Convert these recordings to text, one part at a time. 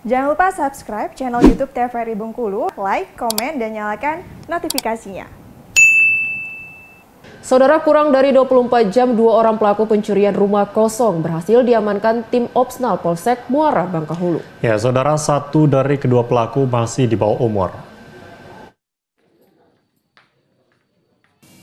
Jangan lupa subscribe channel YouTube TVRI Bengkulu, like, komen, dan nyalakan notifikasinya. Saudara kurang dari 24 jam, dua orang pelaku pencurian rumah kosong berhasil diamankan tim Opsnal Polsek Muara Bangkahulu. Ya, saudara satu dari kedua pelaku masih di bawah umur.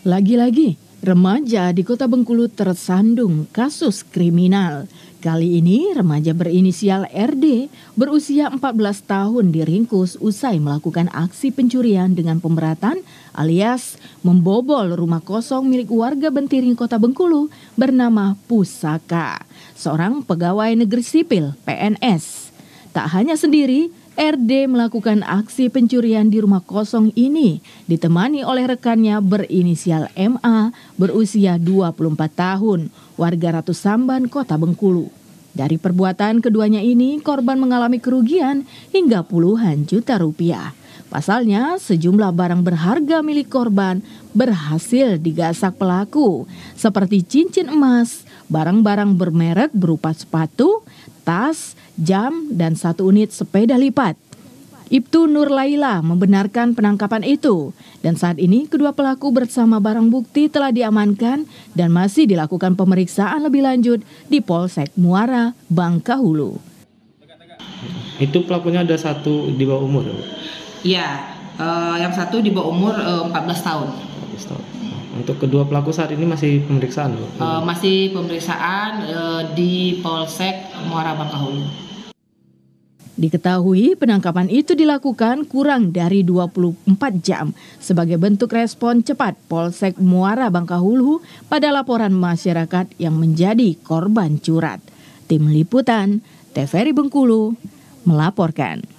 Lagi-lagi, remaja di kota Bengkulu tersandung kasus kriminal. Kali ini remaja berinisial RD berusia 14 tahun diringkus usai melakukan aksi pencurian dengan pemberatan alias membobol rumah kosong milik warga Bentiring Kota Bengkulu bernama Pusaka, seorang pegawai negeri sipil PNS. Tak hanya sendiri, RD melakukan aksi pencurian di rumah kosong ini ditemani oleh rekannya berinisial MA berusia 24 tahun, warga Ratu Samban, Kota Bengkulu. Dari perbuatan keduanya ini, korban mengalami kerugian hingga puluhan juta rupiah. Pasalnya, sejumlah barang berharga milik korban berhasil digasak pelaku, seperti cincin emas, barang-barang bermerek berupa sepatu, tas, jam, dan satu unit sepeda lipat. Ibtu Nur Laila membenarkan penangkapan itu dan saat ini kedua pelaku bersama barang bukti telah diamankan dan masih dilakukan pemeriksaan lebih lanjut di Polsek Muara, Bangkahulu. Itu pelakunya ada satu di bawah umur Iya, uh, yang satu di bawah umur uh, 14 tahun. 14 tahun. Untuk kedua pelaku saat ini masih pemeriksaan, Uh, masih pemeriksaan uh, di Polsek Muara Bangkahulu. Diketahui penangkapan itu dilakukan kurang dari 24 jam sebagai bentuk respon cepat Polsek Muara Bangkahulu pada laporan masyarakat yang menjadi korban curat. Tim Liputan, TVRI Bengkulu, melaporkan.